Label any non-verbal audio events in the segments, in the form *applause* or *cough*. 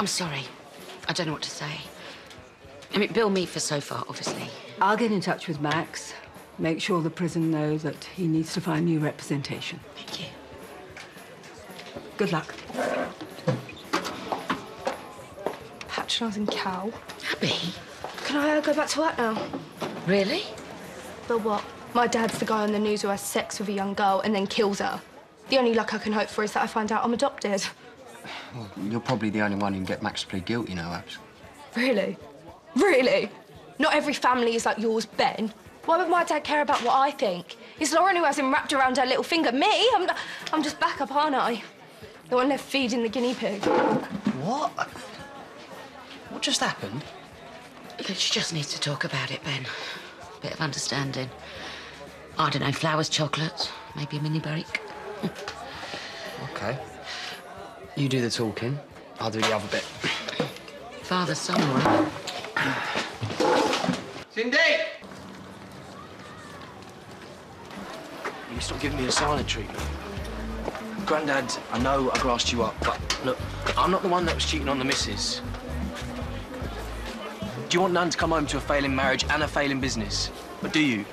I'm sorry. I don't know what to say. I mean, bill me for so far, obviously. I'll get in touch with Max. Make sure the prison knows that he needs to find new representation. Thank you. Good luck. Patronising cow. Abi? Can I uh, go back to work now? Really? But what? My dad's the guy on the news who has sex with a young girl and then kills her. The only luck I can hope for is that I find out I'm adopted. Well, you're probably the only one who can get Max to plead guilty now, Abs. Really? Really? Not every family is like yours, Ben. Why would my dad care about what I think? It's Lauren who has him wrapped around her little finger. Me? I'm, I'm just back up, aren't I? The one left feeding the guinea pig. What? What just happened? She just needs to talk about it, Ben. A Bit of understanding. I don't know, flowers, chocolates, maybe a mini break. Okay. You do the talking. I'll do the other bit. Father, son, all right? Cindy! You stop giving me a silent treatment. Grandad, I know I grassed you up, but look, I'm not the one that was cheating on the missus. Do you want Nan to come home to a failing marriage and a failing business? But do you?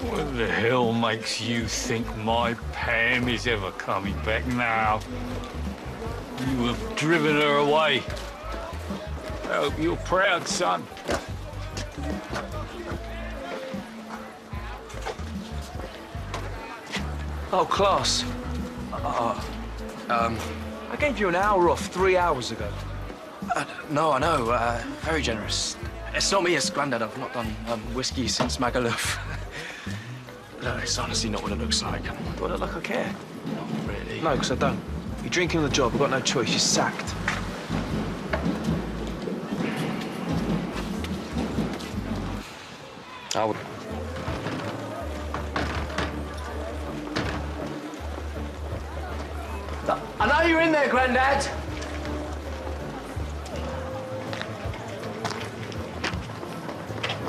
What the hell makes you think my Pam is ever coming back now? You have driven her away. I hope you're proud, son. Oh, class. Uh, um, I gave you an hour off three hours ago. Uh, no, I know. Uh, very generous. It's not me, it's Grandad. I've not done um, whiskey since Magaluf. *laughs* no, it's honestly not what it looks like. Do I look like I care? Not really. No, because I don't. You're drinking on the job. I've got no choice. You're sacked. I would. I know you're in there, Grandad.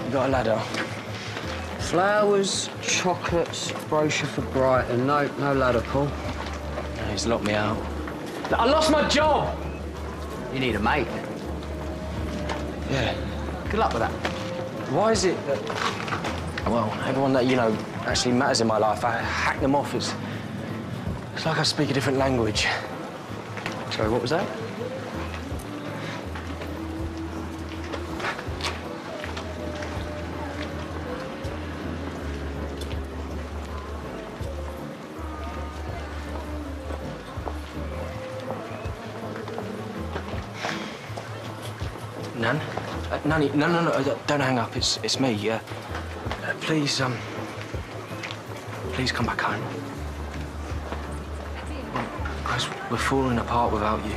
You got a ladder? Flowers, chocolates, brochure for Brighton. No, no ladder, Paul. No, he's locked me out. I lost my job! You need a mate. Yeah. Good luck with that. Why is it that, well, everyone that, you know, actually matters in my life, I hack them off. It's, it's like I speak a different language. Sorry, what was that? Nan? Uh, Nanny, no, no, no, uh, don't hang up. It's, it's me. Uh, uh, please, um, please come back home. Guys, we're falling apart without you.